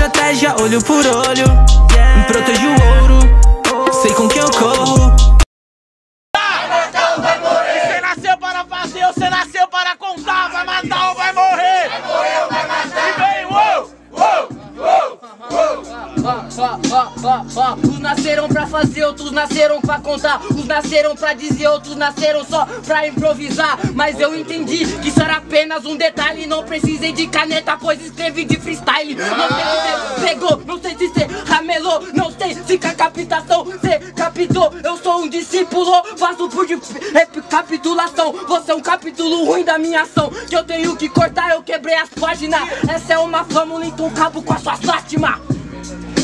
estratégia, olho por olho. Me protejo o ouro, sei com quem eu corro. Você nasceu para fazer, você nasceu para contar. Vai matar ou vai morrer? Vai morrer ou vai matar? E vem, uou, uou, uou, uou. Uns nasceram pra fazer, outros nasceram pra contar. Uns nasceram pra dizer, outros nasceram só pra improvisar. Mas eu entendi que isso era apenas um detalhe. Não precisei de caneta, pois escrevi de freestyle. Não sei se você pegou, não sei se você ramelou. Não sei se com a captação você captou. Eu sou um discípulo, faço por recapitulação. Você é um capítulo ruim da minha ação. Que eu tenho que cortar, eu quebrei as páginas. Essa é uma flâmula, então cabo com as suas lástimas.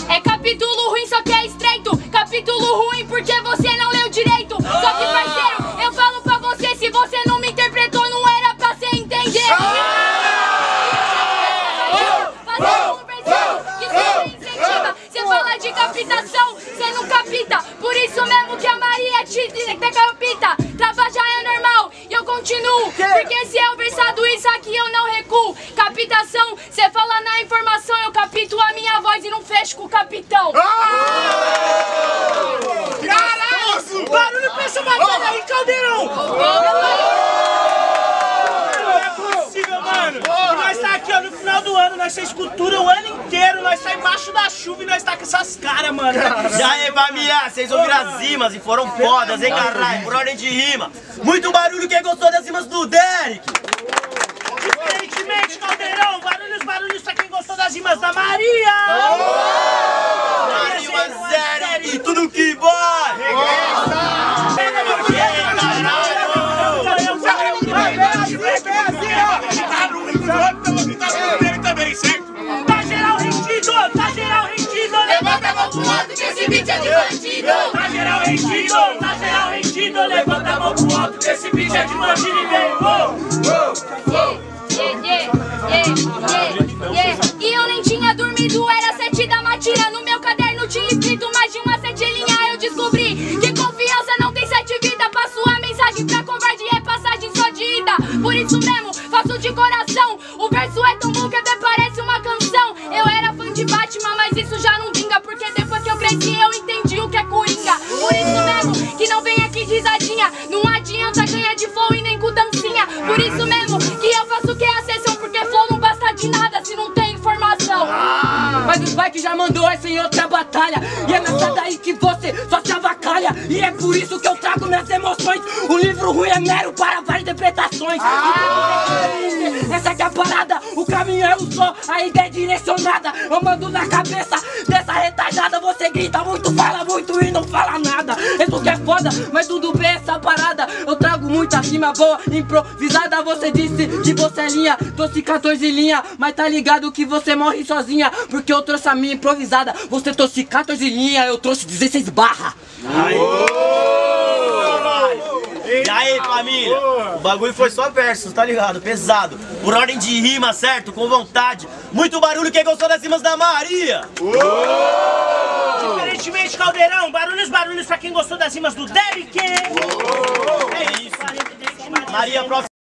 É capítulo ruim, só que é estreito. Capítulo ruim porque você não leu direito. Só que, parceiro, eu falo pra você: se você não me interpretou, não era pra você entender. Fazer um que você incentiva. Você fala de captação, e não fecho com o capitão. Caralho! Barulho pra essa batalha aí, caldeirão! Não é possível, mano! E nós tá aqui, ó, no final do ano, nós fez cultura o ano inteiro, nós tá embaixo da chuva e nós tá com essas caras, mano. E aí, família, vocês ouviram as rimas e foram fodas, hein, caralho? Por ordem de rima. Muito barulho, quem gostou das rimas do Derek? Beat é de bandido. Tá geral rendido, tá geral rendido, levanta a mão pro alto que esse beat é de bandido e vem, uou, uou. E eu nem tinha dormido, era sete da matina. No meu caderno tinha escrito mais de uma sete linha. Eu descobri que confiança não tem sete vidas. Passo a mensagem pra covarde é passagem só de ida. Por isso mesmo, faço de coração. Não adianta ganhar de flow e nem com dancinha. Por isso mesmo, que eu faço que é a sessão. Porque flow não basta de nada se não tem informação. Mas o Spike já mandou essa em outra batalha E é nessa daí que você só se avacalha E é por isso que eu trago minhas emoções O livro ruim é mero para várias interpretações Essa aqui é a parada, o caminho é o só A ideia é direcionada Eu mando na cabeça dessa retardada Você grita muito, fala muito e não fala nada Isso que é foda, mas tudo bem essa parada Eu trago muita rima boa, improvisada Você disse que você é linha, trouxe 14 linha Mas tá ligado que você morre sozinha Porque eu trouxe a minha improvisada Você trouxe 14 linha, eu trouxe 16 barra E aí, família? O bagulho foi só versos, tá ligado? Pesado. Por ordem de rima, certo? Com vontade. Muito barulho, quem gostou das rimas da Maria? Diferentemente, caldeirão, barulhos, barulhos pra quem gostou das rimas do Derek. É isso. Maria, prof.